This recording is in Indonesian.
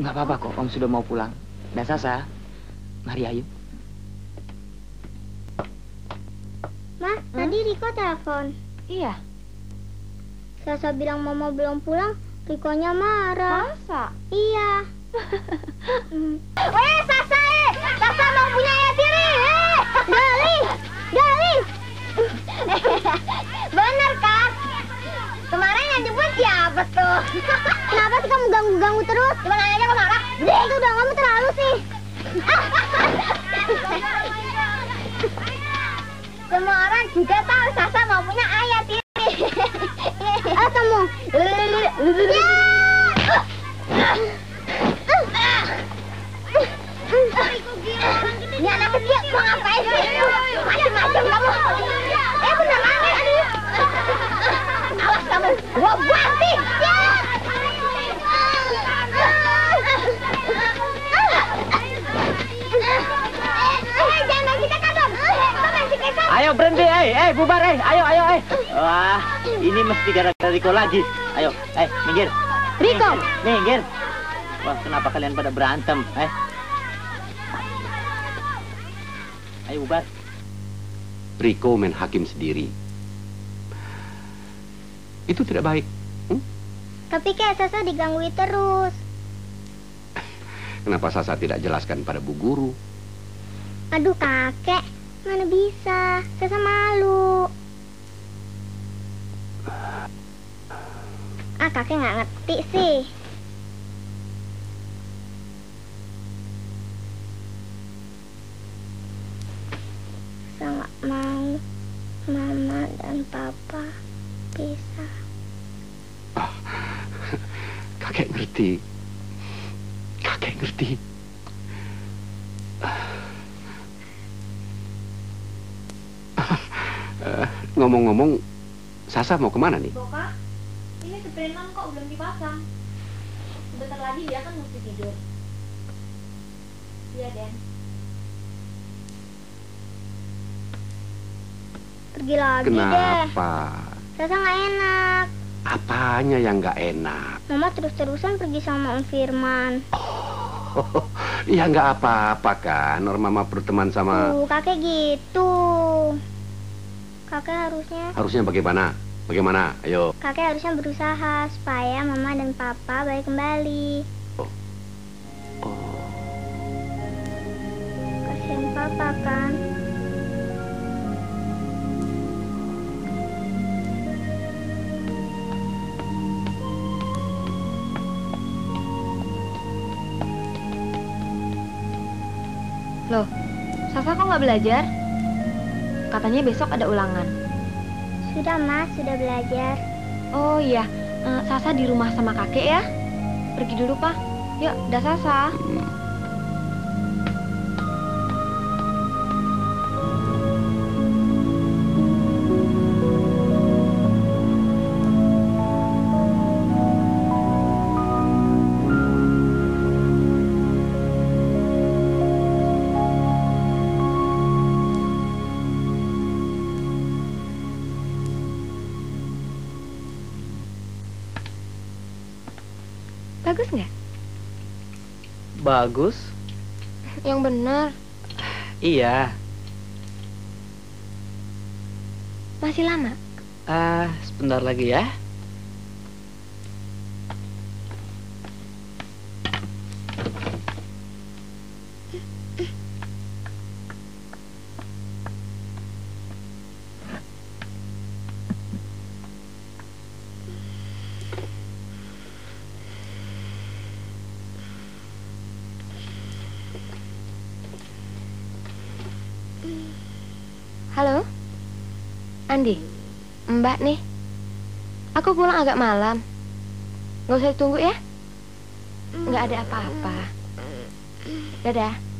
Nggak apa-apa kok, Om sudah mau pulang. Dan Sasa, mari ayo. Ma, tadi Riko telepon. Iya. Sasa bilang Mama belum pulang, Rikonya marah. Masa? Iya. Weh, Sasa, eh! Sasa tuh? Kenapa sih kamu ganggu-ganggu terus? Cuma nanya aja kok marah. Itu udah kamu terlalu sih. Semua orang juga tahu Sasa mau punya ayah tiri. Ah, kamu. Ya! Ini anak kecil mau ngapain sih? Macem-macem kamu. Eh beneran? Awas kamu, gua Ayo berhenti, eh, eh, bubar, eh, ayo, ayo, eh. Wah, ini mesti gara-gara Riko lagi. Ayo, eh, minggir. Riko! Minggir. Wah, kenapa kalian pada berantem, eh? Ayo bubar. Riko main hakim sendiri. Itu tidak baik. Hmm? Tapi kayak Sasa digangguin terus. Kenapa Sasa tidak jelaskan pada Bu Guru? Aduh kakek, mana bisa? Sasa malu. Ah kakek nggak ngerti sih. Saya mau mama dan papa pisah. Kakek ngerti. Kakek ngerti. Ngomong-ngomong, Sasa mau ke mana nih? Boka, ini seprenan kok belum dipasang. Sebentar lagi dia kan mesti tidur. Iya, Den. Pergi lagi deh. Kenapa? Sasa nggak enak. Apanya yang nggak enak? Mama terus-terusan pergi sama Om Firman. Ya nggak apa-apa kan, Norma mama berteman sama... Tuh, kakek gitu. Kakek harusnya Harusnya bagaimana? Bagaimana? Ayo. kakek harusnya berusaha supaya mama dan papa balik kembali. Oh. Kasihan papa kan. Loh, Sasa kok nggak belajar? Katanya besok ada ulangan. Sudah mas, sudah belajar. Oh iya, eh, Sasa di rumah sama kakek ya. Pergi dulu, Pak. Yuk, dah Sasa. Bagus nggak? Bagus. Yang benar. Iya. Masih lama. Ah, sebentar lagi ya. Halo? Andi? Mbak nih. Aku pulang agak malam. Nggak usah ditunggu ya? Nggak ada apa-apa. Dadah.